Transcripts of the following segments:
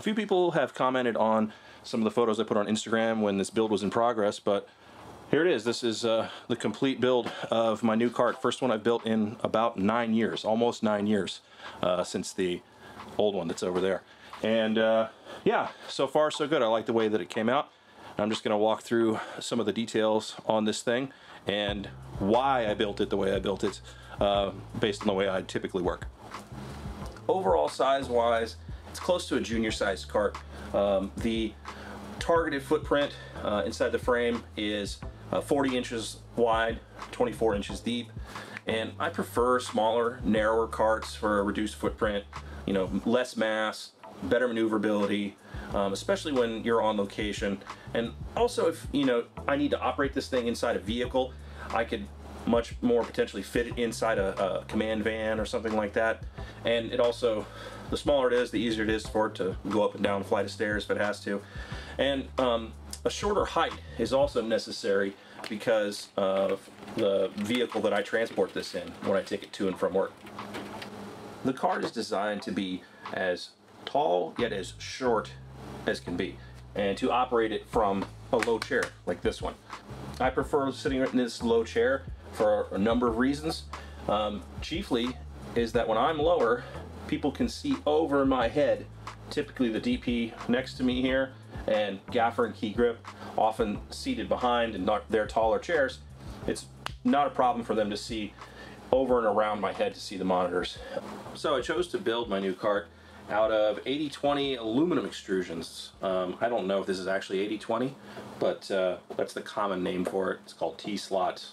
A few people have commented on some of the photos I put on Instagram when this build was in progress, but here it is. This is uh, the complete build of my new cart. First one I've built in about nine years, almost nine years uh, since the old one that's over there. And uh, yeah, so far so good. I like the way that it came out. I'm just going to walk through some of the details on this thing and why I built it the way I built it uh, based on the way I typically work. Overall size wise, it's close to a junior sized cart. Um, the targeted footprint uh, inside the frame is uh, 40 inches wide, 24 inches deep, and I prefer smaller, narrower carts for a reduced footprint, you know, less mass, better maneuverability, um, especially when you're on location. And also if, you know, I need to operate this thing inside a vehicle, I could much more potentially fit it inside a, a command van or something like that. And it also, the smaller it is, the easier it is for it to go up and down a flight of stairs if it has to. And um, a shorter height is also necessary because of the vehicle that I transport this in when I take it to and from work. The cart is designed to be as tall yet as short as can be and to operate it from a low chair like this one. I prefer sitting in this low chair for a number of reasons. Um, chiefly is that when I'm lower, people can see over my head, typically the DP next to me here and gaffer and key grip often seated behind and not their taller chairs, it's not a problem for them to see over and around my head to see the monitors. So I chose to build my new cart out of 80-20 aluminum extrusions. Um, I don't know if this is actually 80-20, but uh, that's the common name for it. It's called T-slot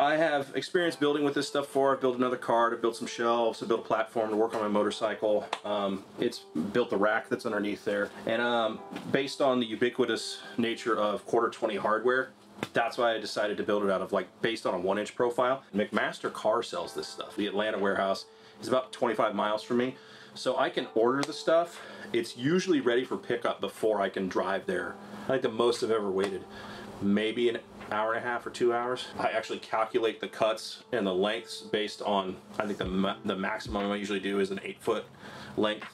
I have experience building with this stuff before. I've built another cart, I've built some shelves, I've built a platform to work on my motorcycle. Um, it's built the rack that's underneath there. And um, based on the ubiquitous nature of quarter 20 hardware, that's why I decided to build it out of like based on a one inch profile. McMaster-Carr sells this stuff. The Atlanta warehouse is about 25 miles from me. So I can order the stuff. It's usually ready for pickup before I can drive there. I think the most I've ever waited maybe an hour and a half or two hours. I actually calculate the cuts and the lengths based on, I think the, ma the maximum I usually do is an eight foot length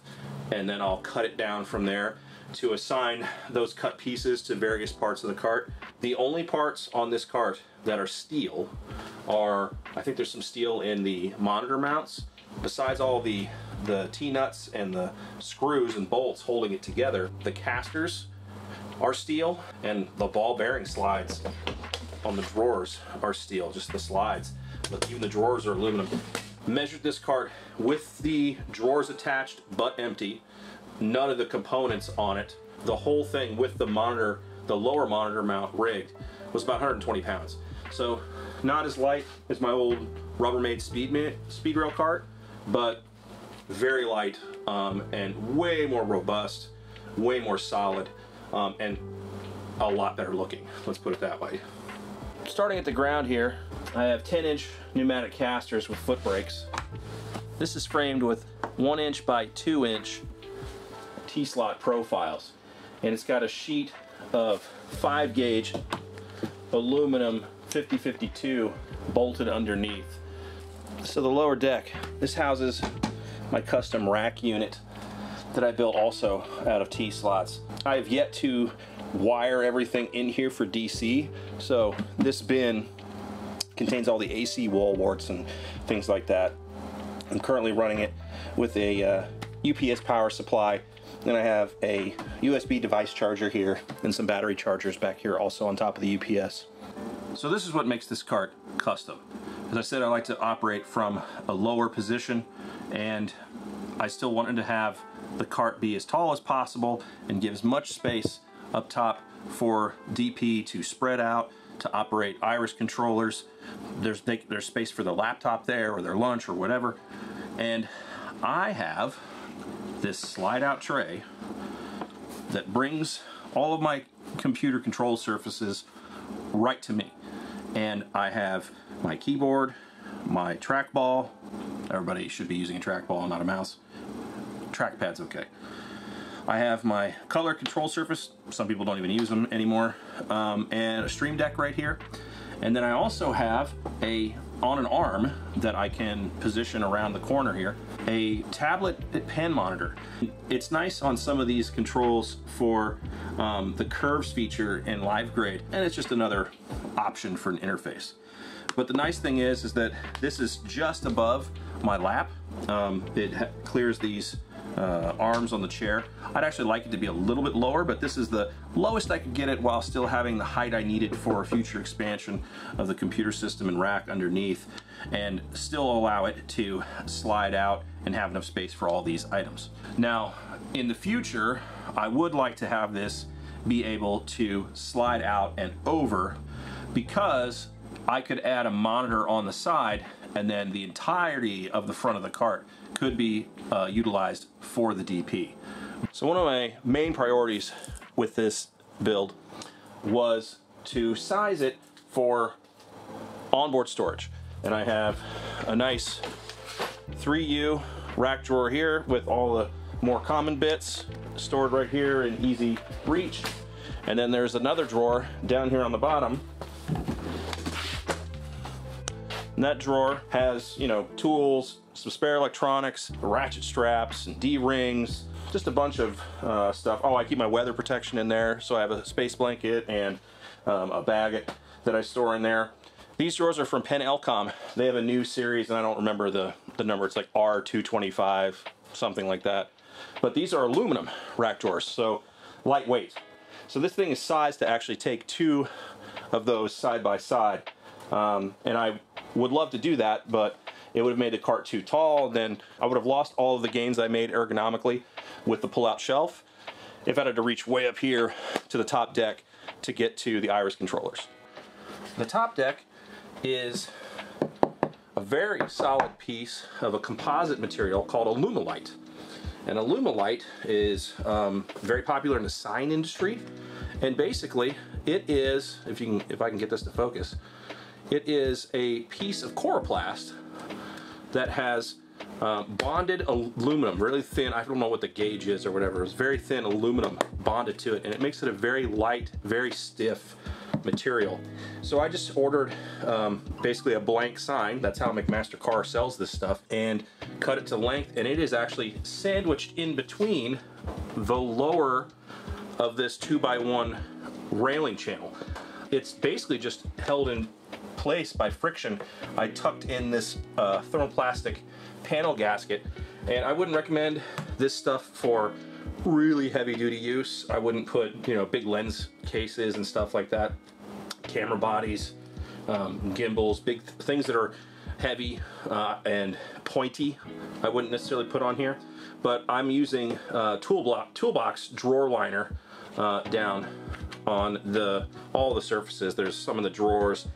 and then I'll cut it down from there to assign those cut pieces to various parts of the cart. The only parts on this cart that are steel are, I think there's some steel in the monitor mounts. Besides all the, the T-nuts and the screws and bolts holding it together, the casters are steel and the ball bearing slides on the drawers are steel, just the slides. But even the drawers are aluminum. Measured this cart with the drawers attached but empty, none of the components on it, the whole thing with the monitor, the lower monitor mount rigged, was about 120 pounds. So not as light as my old Rubbermaid speed, speed rail cart, but very light um, and way more robust, way more solid um, and a lot better looking, let's put it that way. Starting at the ground here, I have 10 inch pneumatic casters with foot brakes. This is framed with 1 inch by 2 inch T-slot profiles and it's got a sheet of 5 gauge aluminum 5052 bolted underneath. So the lower deck, this houses my custom rack unit that I built also out of T-slots. I have yet to wire everything in here for DC, so this bin contains all the AC wall warts and things like that. I'm currently running it with a uh, UPS power supply and I have a USB device charger here and some battery chargers back here also on top of the UPS. So this is what makes this cart custom. As I said, I like to operate from a lower position and I still wanted to have the cart be as tall as possible and give as much space up top for DP to spread out, to operate iris controllers. There's, they, there's space for their laptop there or their lunch or whatever. And I have this slide out tray that brings all of my computer control surfaces right to me. And I have my keyboard, my trackball, everybody should be using a trackball, not a mouse, trackpad's okay. I have my color control surface, some people don't even use them anymore, um, and a stream deck right here. And then I also have a on an arm that I can position around the corner here. a tablet pen monitor. It's nice on some of these controls for um, the curves feature in LiveGrade, and it's just another option for an interface. But the nice thing is, is that this is just above my lap. Um, it clears these uh, arms on the chair. I'd actually like it to be a little bit lower, but this is the lowest I could get it while still having the height I needed for a future expansion of the computer system and rack underneath and still allow it to slide out and have enough space for all these items. Now, in the future, I would like to have this be able to slide out and over because I could add a monitor on the side and then the entirety of the front of the cart could be uh, utilized for the DP. So one of my main priorities with this build was to size it for onboard storage. And I have a nice 3U rack drawer here with all the more common bits stored right here in easy reach. And then there's another drawer down here on the bottom and that drawer has, you know, tools, some spare electronics, ratchet straps, and D-rings, just a bunch of uh, stuff. Oh, I keep my weather protection in there, so I have a space blanket and um, a bag that I store in there. These drawers are from Penn-Elcom. They have a new series, and I don't remember the, the number. It's like R225, something like that. But these are aluminum rack drawers, so lightweight. So this thing is sized to actually take two of those side by side. Um, and I would love to do that, but it would have made the cart too tall. And then I would have lost all of the gains I made ergonomically with the pull-out shelf if I had to reach way up here to the top deck to get to the iris controllers. The top deck is a very solid piece of a composite material called Alumalite. And Alumalite is um, very popular in the sign industry. And basically, it is, if you can, if I can get this to focus, it is a piece of coroplast that has uh, bonded aluminum, really thin, I don't know what the gauge is or whatever, it's very thin aluminum bonded to it and it makes it a very light, very stiff material. So I just ordered um, basically a blank sign, that's how McMaster-Carr sells this stuff, and cut it to length and it is actually sandwiched in between the lower of this 2x1 railing channel. It's basically just held in place by friction, I tucked in this uh, thermoplastic panel gasket. And I wouldn't recommend this stuff for really heavy duty use. I wouldn't put, you know, big lens cases and stuff like that, camera bodies, um, gimbals, big th things that are heavy uh, and pointy. I wouldn't necessarily put on here, but I'm using uh, tool block, toolbox drawer liner uh, down on the all the surfaces. There's some of the drawers,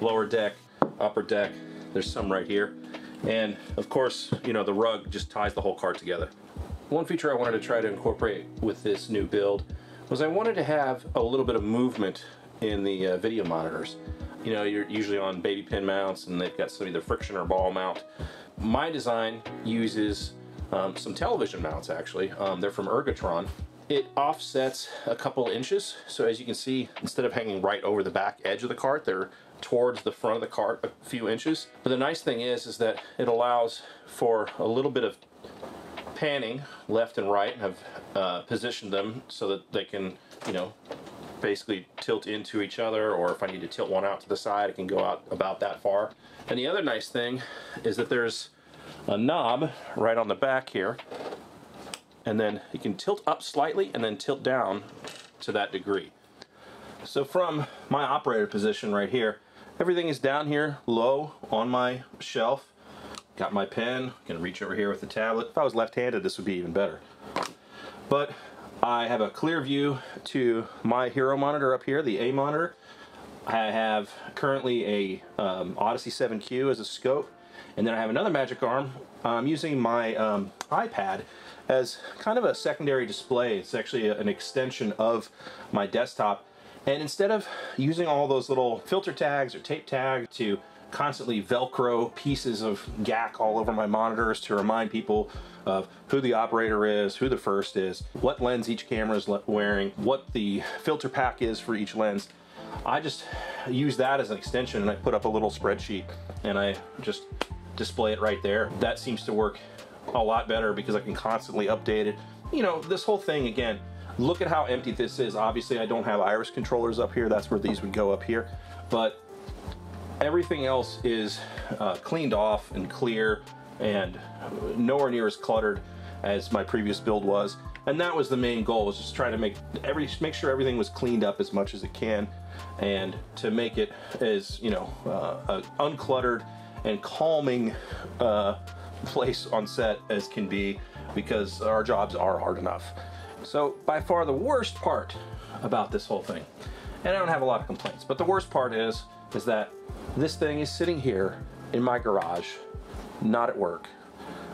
lower deck, upper deck. There's some right here. And of course, you know, the rug just ties the whole cart together. One feature I wanted to try to incorporate with this new build was I wanted to have a little bit of movement in the uh, video monitors. You know, you're usually on baby pin mounts and they've got some either friction or ball mount. My design uses um, some television mounts actually. Um, they're from Ergotron. It offsets a couple inches, so as you can see, instead of hanging right over the back edge of the cart, they're towards the front of the cart a few inches. But the nice thing is, is that it allows for a little bit of panning left and right. Have uh, positioned them so that they can, you know, basically tilt into each other or if I need to tilt one out to the side, it can go out about that far. And the other nice thing is that there's a knob right on the back here and then you can tilt up slightly and then tilt down to that degree. So from my operator position right here, Everything is down here low on my shelf. Got my pen, can reach over here with the tablet. If I was left-handed, this would be even better. But I have a clear view to my Hero monitor up here, the A monitor. I have currently a um, Odyssey 7Q as a scope, and then I have another Magic Arm. I'm using my um, iPad as kind of a secondary display. It's actually an extension of my desktop and instead of using all those little filter tags or tape tags to constantly velcro pieces of GAC all over my monitors to remind people of who the operator is, who the first is, what lens each camera is wearing, what the filter pack is for each lens. I just use that as an extension and I put up a little spreadsheet and I just display it right there. That seems to work a lot better because I can constantly update it. You know, this whole thing again, look at how empty this is. Obviously I don't have iris controllers up here. That's where these would go up here. But everything else is uh, cleaned off and clear and nowhere near as cluttered as my previous build was. And that was the main goal, was just trying to make every make sure everything was cleaned up as much as it can, and to make it as you know uh, uncluttered and calming uh, place on set as can be, because our jobs are hard enough. So by far the worst part about this whole thing, and I don't have a lot of complaints, but the worst part is is that this thing is sitting here in my garage, not at work.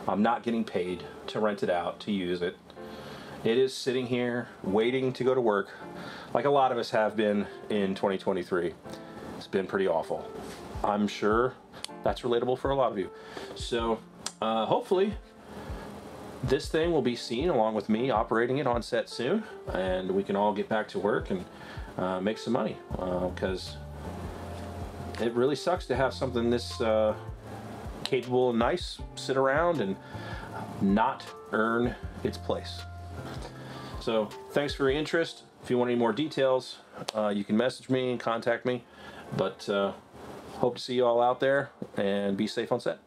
I'm not getting paid to rent it out to use it. It is sitting here waiting to go to work like a lot of us have been in 2023. It's been pretty awful. I'm sure that's relatable for a lot of you. So uh, hopefully this thing will be seen along with me operating it on set soon and we can all get back to work and uh, make some money because uh, it really sucks to have something this uh, capable and nice sit around and not earn its place. So thanks for your interest. If you want any more details, uh, you can message me and contact me. But uh, hope to see you all out there and be safe on set.